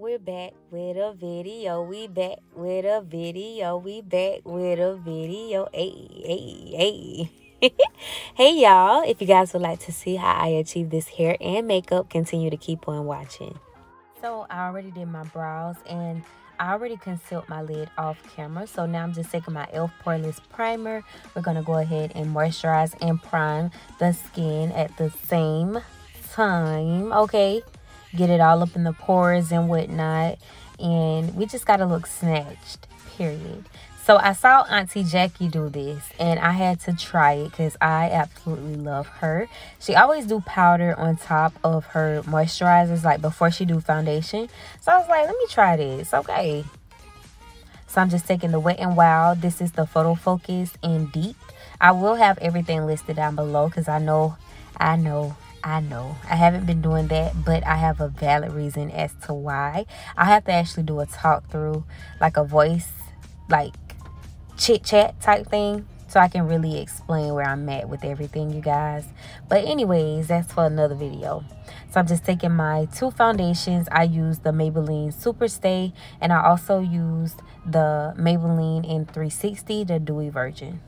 we're back with a video. We back with a video. We back with a video. Hey, hey, hey. hey, y'all. If you guys would like to see how I achieve this hair and makeup, continue to keep on watching. So, I already did my brows and I already concealed my lid off camera. So, now I'm just taking my e.l.f. Poreless Primer. We're going to go ahead and moisturize and prime the skin at the same time. Okay get it all up in the pores and whatnot. And we just got to look snatched, period. So I saw Auntie Jackie do this and I had to try it because I absolutely love her. She always do powder on top of her moisturizers like before she do foundation. So I was like, let me try this. Okay. So I'm just taking the Wet n Wild. This is the Photo Focus in Deep. I will have everything listed down below because I know, I know I know I haven't been doing that, but I have a valid reason as to why. I have to actually do a talk through, like a voice, like chit chat type thing, so I can really explain where I'm at with everything, you guys. But, anyways, that's for another video. So, I'm just taking my two foundations. I used the Maybelline Super Stay, and I also used the Maybelline in 360, the Dewy Virgin.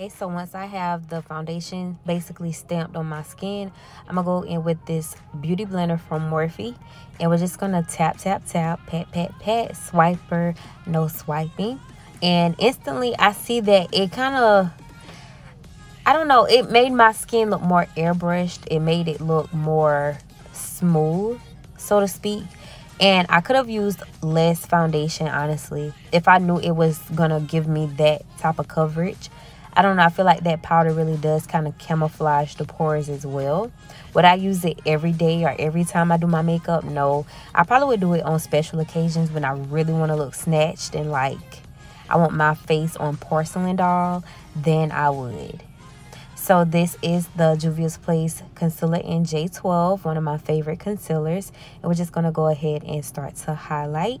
Okay, so once I have the foundation basically stamped on my skin, I'm to go in with this Beauty Blender from Morphe. And we're just to tap, tap, tap, pat, pat, pat, swiper, no swiping. And instantly I see that it kind of, I don't know, it made my skin look more airbrushed. It made it look more smooth, so to speak. And I could have used less foundation, honestly, if I knew it was to give me that type of coverage. I don't know. I feel like that powder really does kind of camouflage the pores as well. Would I use it every day or every time I do my makeup? No. I probably would do it on special occasions when I really want to look snatched and like I want my face on porcelain doll. Then I would. So this is the Juvia's Place Concealer in J12, one of my favorite concealers. And we're just going to go ahead and start to highlight.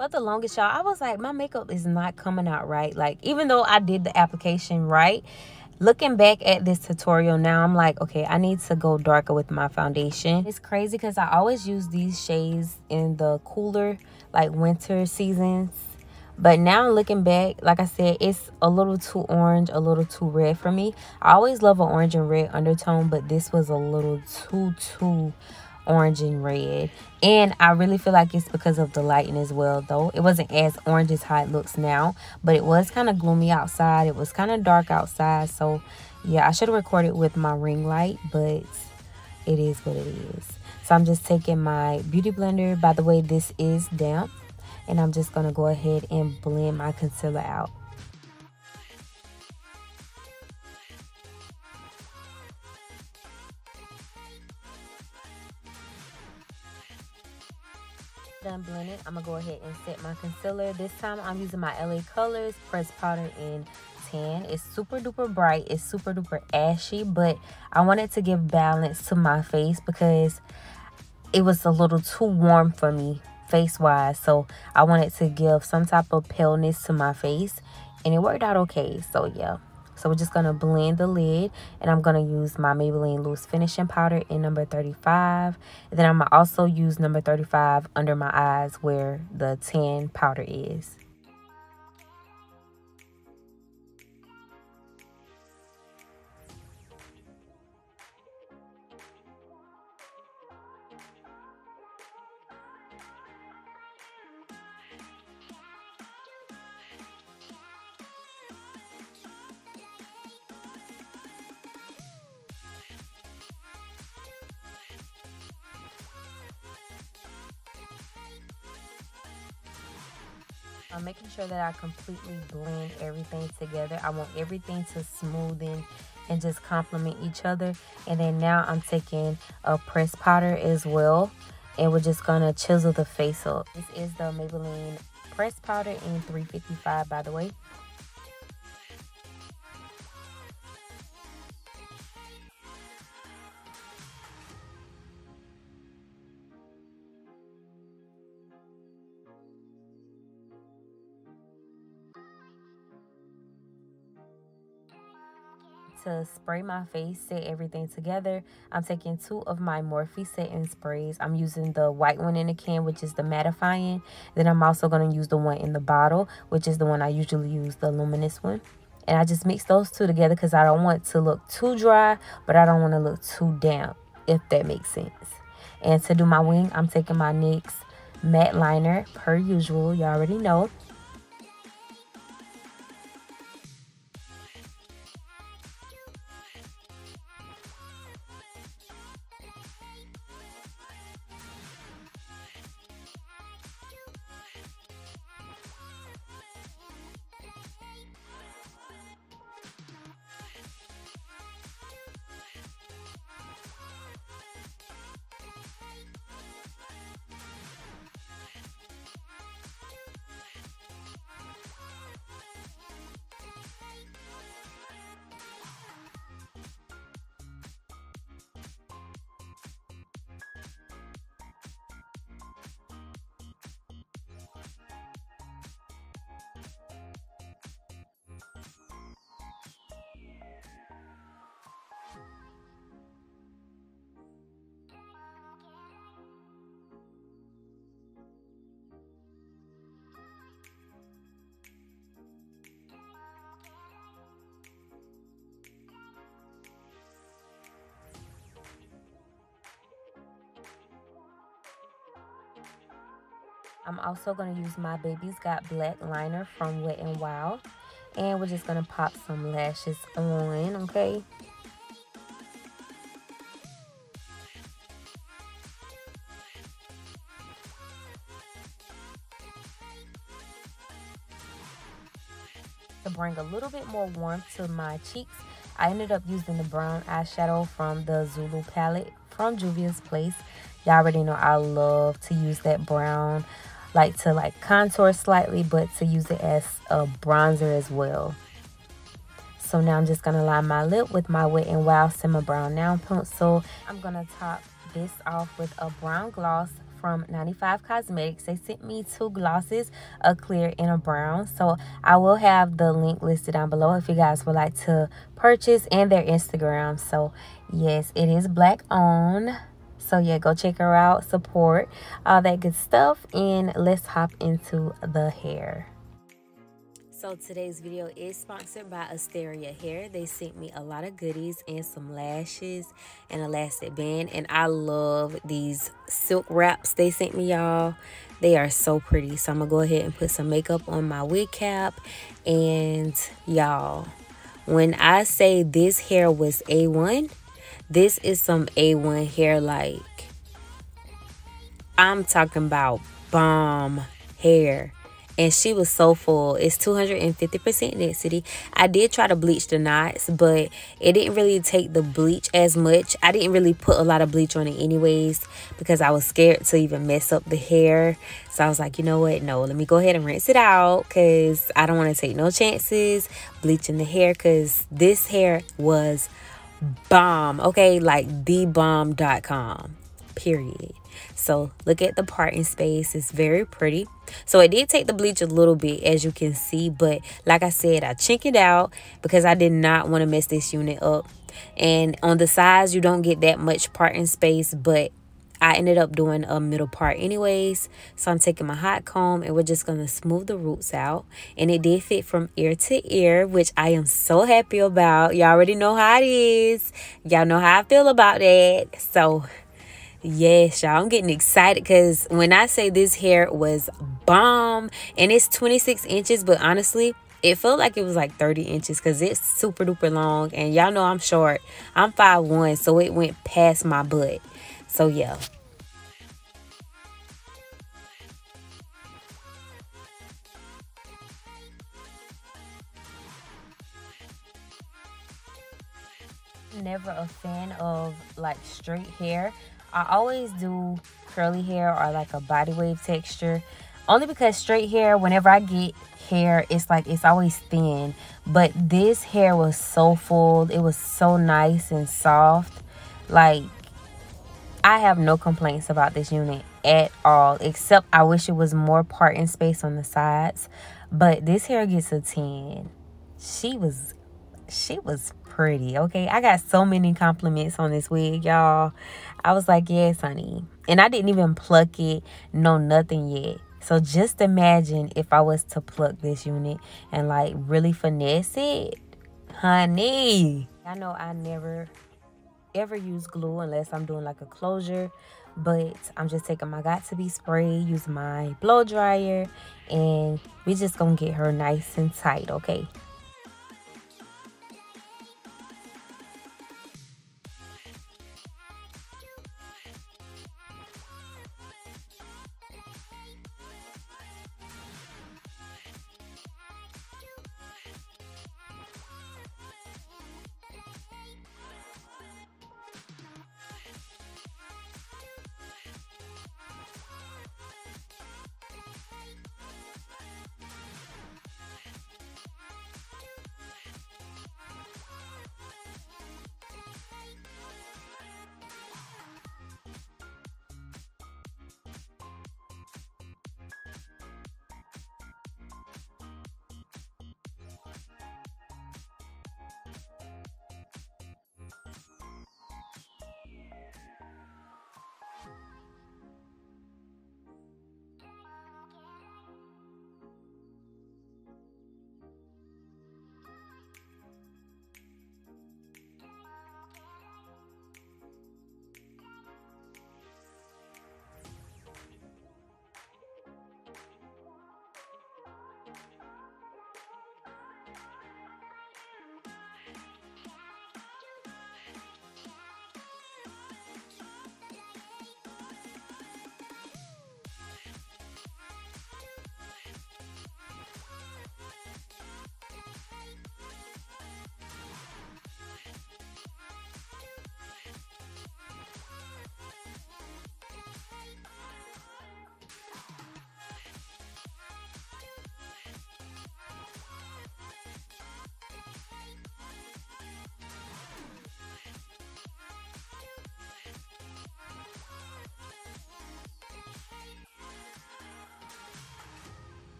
But the longest, y'all, I was like, my makeup is not coming out right. Like, even though I did the application right, looking back at this tutorial now, I'm like, okay, I need to go darker with my foundation. It's crazy because I always use these shades in the cooler, like winter seasons. But now looking back, like I said, it's a little too orange, a little too red for me. I always love an orange and red undertone, but this was a little too, too orange and red. And i really feel like it's because of the lighting as well though. It wasn't as orange as how it looks now but it was kind of gloomy outside. It was kind of dark outside so yeah i should have recorded with my ring light but it is what it is. So i'm just taking my beauty blender. By the way this is damp and i'm just gonna go ahead and blend my concealer out done blended. I'm gonna go ahead and set my concealer. This time i'm using my la colors pressed powder in tan. It's super duper bright. It's super duper ashy but i wanted to give balance to my face because it was a little too warm for me face wise so i wanted to give some type of paleness to my face and it worked out okay. So yeah so we're just going to blend the lid and I'm going to use my Maybelline Loose Finishing Powder in number 35. And then I'm going to also use number 35 under my eyes where the tan powder is. I'm making sure that I completely blend everything together. I want everything to smoothen and just complement each other. And then now I'm taking a press powder as well. And we're just going to chisel the face up. This is the Maybelline press powder in 355 by the way. To spray my face, set everything together, I'm taking two of my Morphe setting sprays. I'm using the white one in the can, which is the mattifying. Then I'm also going to use the one in the bottle, which is the one I usually use, the luminous one. And I just mix those two together because I don't want to look too dry, but I don't want to look too damp, if that makes sense. And to do my wing, I'm taking my NYX matte liner per usual. You already know. I'm also going to use my Baby's Got Black liner from Wet n Wild. And we're just going to pop some lashes on, okay? To bring a little bit more warmth to my cheeks, I ended up using the brown eyeshadow from the Zulu palette from Juvia's Place. Y'all already know I love to use that brown like to like contour slightly but to use it as a bronzer as well. So now i'm just gonna line my lip with my wet n wild simmer brown nail pencil i'm gonna top this off with a brown gloss from 95 cosmetics. They sent me two glosses a clear and a brown. So i will have the link listed down below if you guys would like to purchase and their instagram. So yes it is black owned so yeah, go check her out, support, all that good stuff. And let's hop into the hair. So today's video is sponsored by Asteria Hair. They sent me a lot of goodies and some lashes and elastic band. And I love these silk wraps they sent me, y'all. They are so pretty. So I'm going to go ahead and put some makeup on my wig cap. And y'all, when I say this hair was A1, this is some A1 hair like. I'm talking about bomb hair. And she was so full. It's 250% density. I did try to bleach the knots, but it didn't really take the bleach as much. I didn't really put a lot of bleach on it anyways because I was scared to even mess up the hair. So I was like, you know what? No, let me go ahead and rinse it out because I don't want to take no chances bleaching the hair because this hair was bomb. Okay like thebomb.com period. So look at the parting space. It's very pretty. So it did take the bleach a little bit as you can see but like i said i chinked it out because i did not want to mess this unit up. And on the sides you don't get that much parting space but I ended up doing a middle part anyways. So I'm taking my hot comb and we're just going to smooth the roots out. And it did fit from ear to ear, which I am so happy about. Y'all already know how it is. Y'all know how I feel about that. So yes y'all i'm getting excited because when i say this hair was bomb and it's 26 inches but honestly it felt like it was like 30 inches because it's super duper long and y'all know i'm short i'm 5'1 so it went past my butt so yeah. Never a fan of like straight hair. I always do curly hair or like a body wave texture. Only because straight hair, whenever I get hair, it's like it's always thin. But this hair was so full. It was so nice and soft. Like I have no complaints about this unit at all, except I wish it was more parting space on the sides. But this hair gets a 10. She was she was pretty, okay? I got so many compliments on this wig, y'all. I was like, yes, honey. And I didn't even pluck it, no nothing yet. So just imagine if I was to pluck this unit and like really finesse it. Honey. I know I never ever use glue unless I'm doing like a closure. But I'm just taking my got to be spray, use my blow dryer, and we're just gonna get her nice and tight, okay?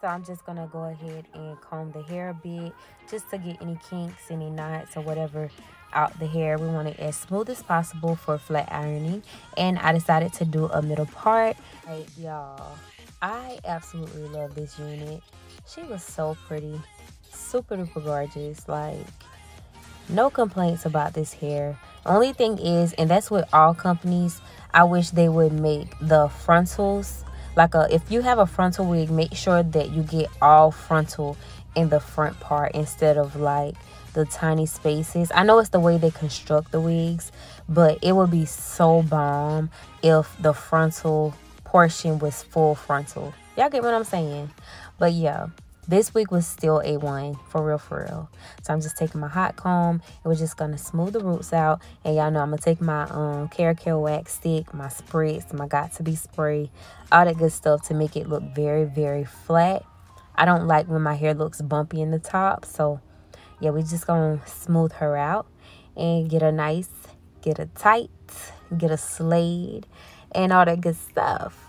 So I'm just going to go ahead and comb the hair a bit just to get any kinks, any knots or whatever out the hair. We want it as smooth as possible for flat ironing. And I decided to do a middle part. Right, y'all. I absolutely love this unit. She was so pretty. Super duper gorgeous. Like, no complaints about this hair. Only thing is, and that's with all companies, I wish they would make the frontals like a if you have a frontal wig make sure that you get all frontal in the front part instead of like the tiny spaces. I know it's the way they construct the wigs but it would be so bomb if the frontal portion was full frontal. Y'all get what i'm saying? But yeah this week was still a one for real for real. So i'm just taking my hot comb. And we're just gonna smooth the roots out. And y'all know i'm gonna take my um wax stick my spritz my Got To Be spray all that good stuff to make it look very very flat. I don't like when my hair looks bumpy in the top. So yeah we're just gonna smooth her out and get a nice get a tight get a slade and all that good stuff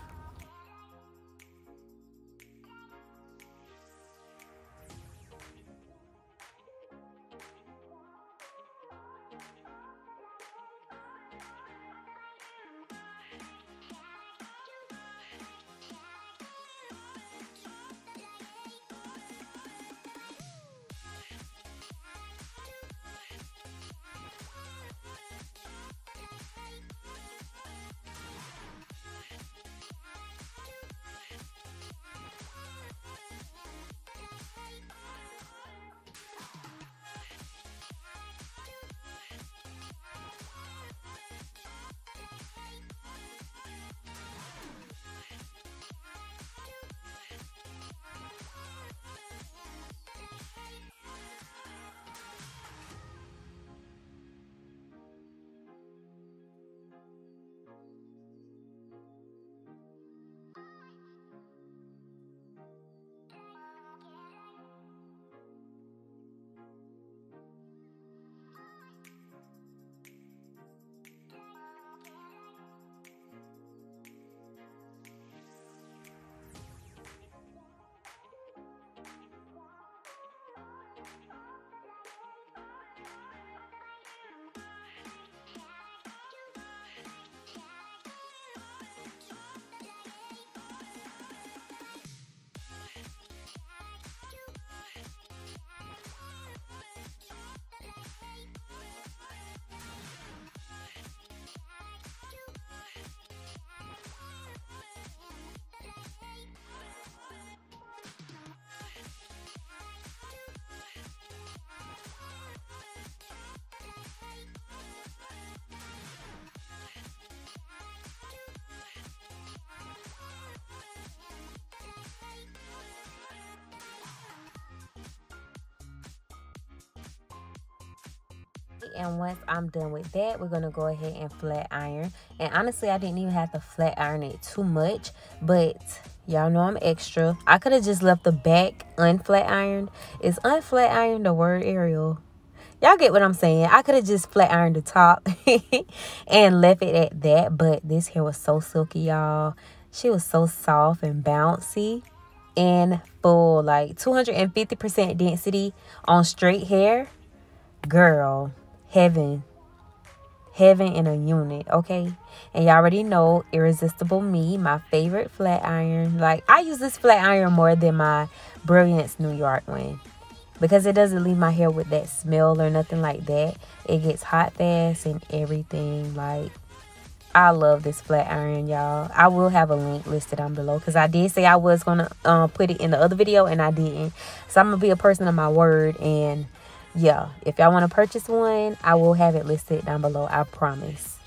and once I'm done with that, we're gonna go ahead and flat iron. And honestly, I didn't even have to flat iron it too much, but y'all know I'm extra. I could have just left the back unflat ironed. Is unflat ironed the word Ariel? Y'all get what I'm saying. I could have just flat ironed the top and left it at that, but this hair was so silky, y'all. She was so soft and bouncy and full, like 250% density on straight hair girl, heaven, heaven in a unit, okay? And y'all already know Irresistible Me, my favorite flat iron. Like, I use this flat iron more than my Brilliance New York one because it doesn't leave my hair with that smell or nothing like that. It gets hot fast and everything. Like, I love this flat iron, y'all. I will have a link listed down below because I did say I was to uh, put it in the other video and I didn't. So I'm to be a person of my word and yeah, if y'all want to purchase one, I will have it listed down below. I promise.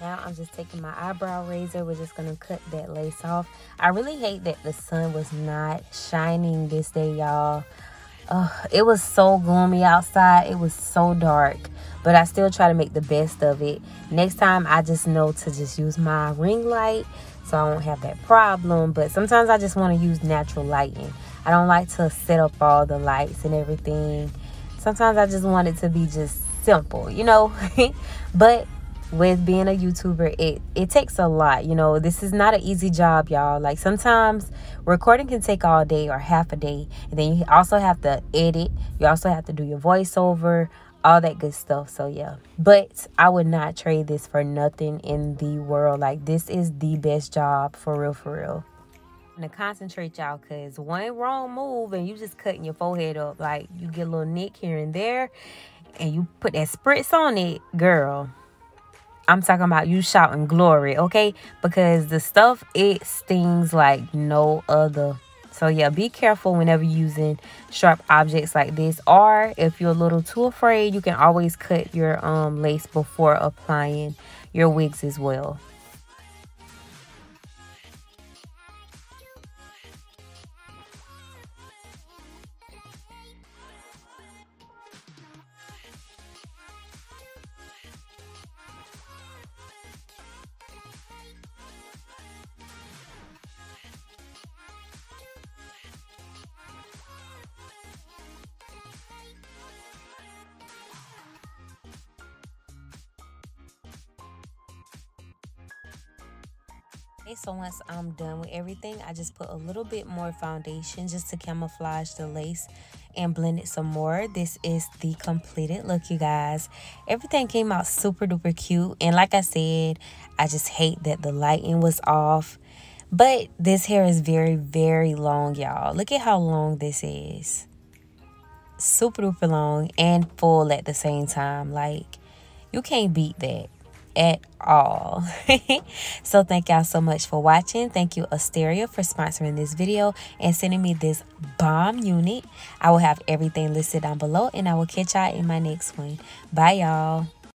Now I'm just taking my eyebrow razor. We're just going to cut that lace off. I really hate that the sun was not shining this day, y'all. Uh, it was so gloomy outside. It was so dark. But I still try to make the best of it. Next time, I just know to just use my ring light so I won't have that problem. But sometimes I just want to use natural lighting. I don't like to set up all the lights and everything. Sometimes I just want it to be just simple, you know. but with being a youtuber it it takes a lot you know? This is not an easy job y'all. Like sometimes recording can take all day or half a day and then you also have to edit. You also have to do your voiceover all that good stuff. So yeah. But i would not trade this for nothing in the world. Like this is the best job for real for real. To concentrate y'all because one wrong move and you just cutting your forehead up. Like you get a little nick here and there and you put that spritz on it girl I'm talking about you shouting glory, okay? Because the stuff, it stings like no other. So yeah, be careful whenever using sharp objects like this. Or if you're a little too afraid, you can always cut your um lace before applying your wigs as well. Okay, so once I'm done with everything, I just put a little bit more foundation just to camouflage the lace and blend it some more. This is the completed look, you guys. Everything came out super duper cute. And like I said, I just hate that the lighting was off. But this hair is very, very long, y'all. Look at how long this is. Super duper long and full at the same time. Like, you can't beat that at all. so thank y'all so much for watching. Thank you Asteria for sponsoring this video and sending me this bomb unit. I will have everything listed down below and I will catch y'all in my next one. Bye y'all.